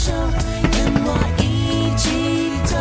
手，跟我一起走，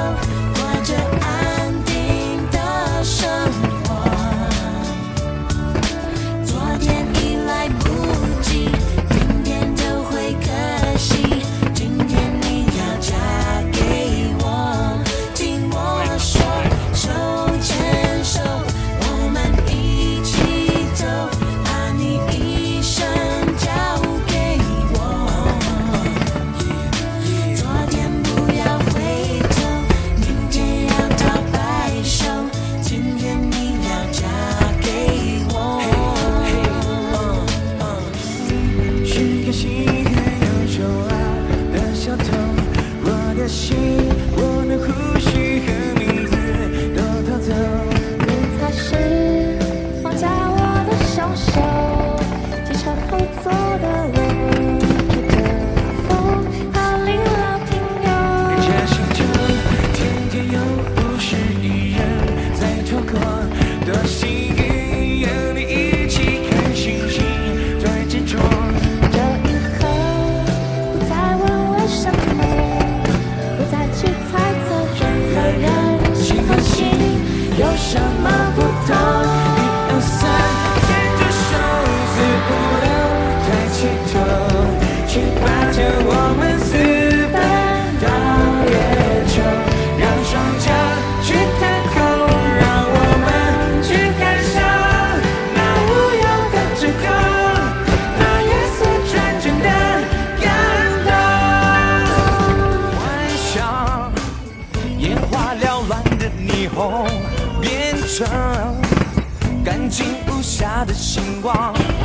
星光。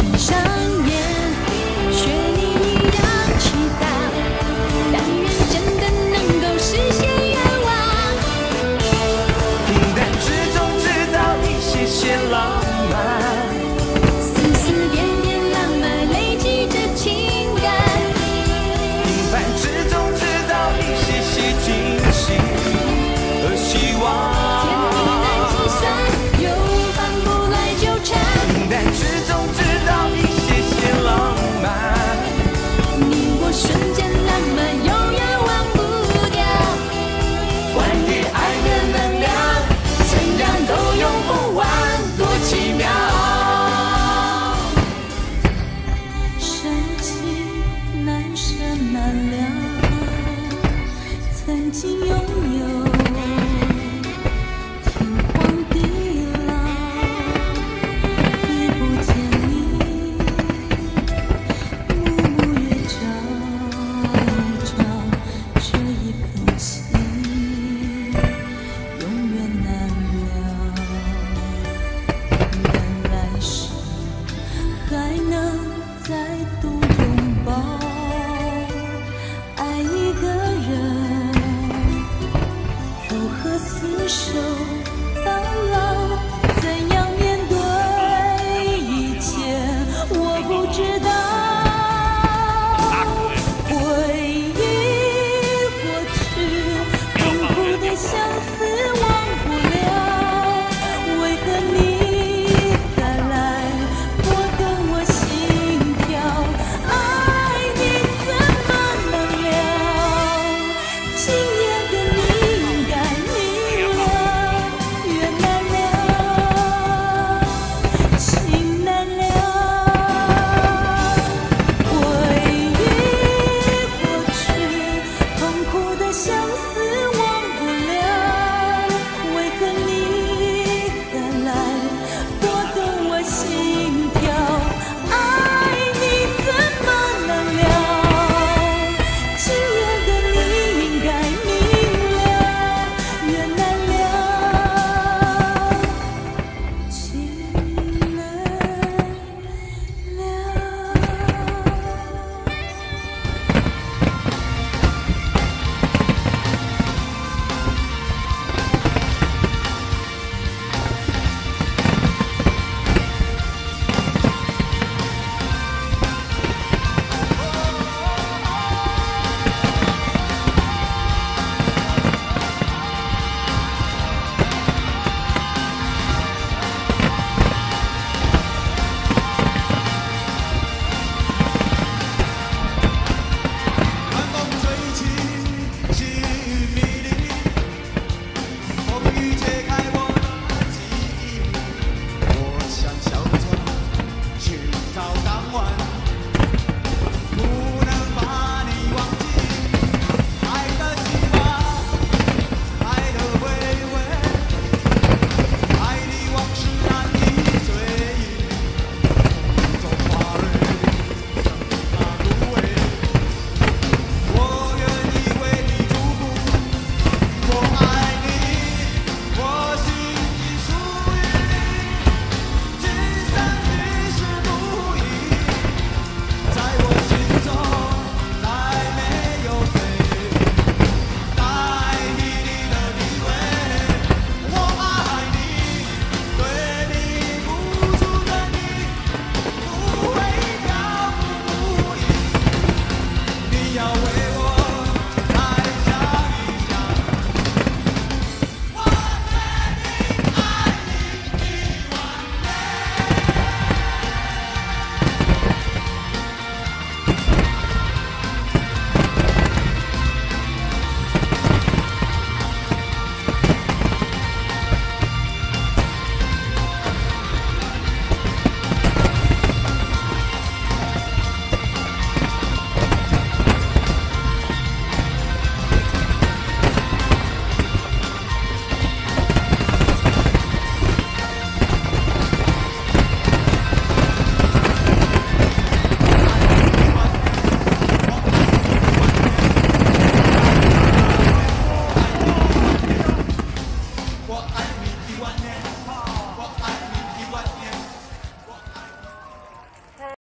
手。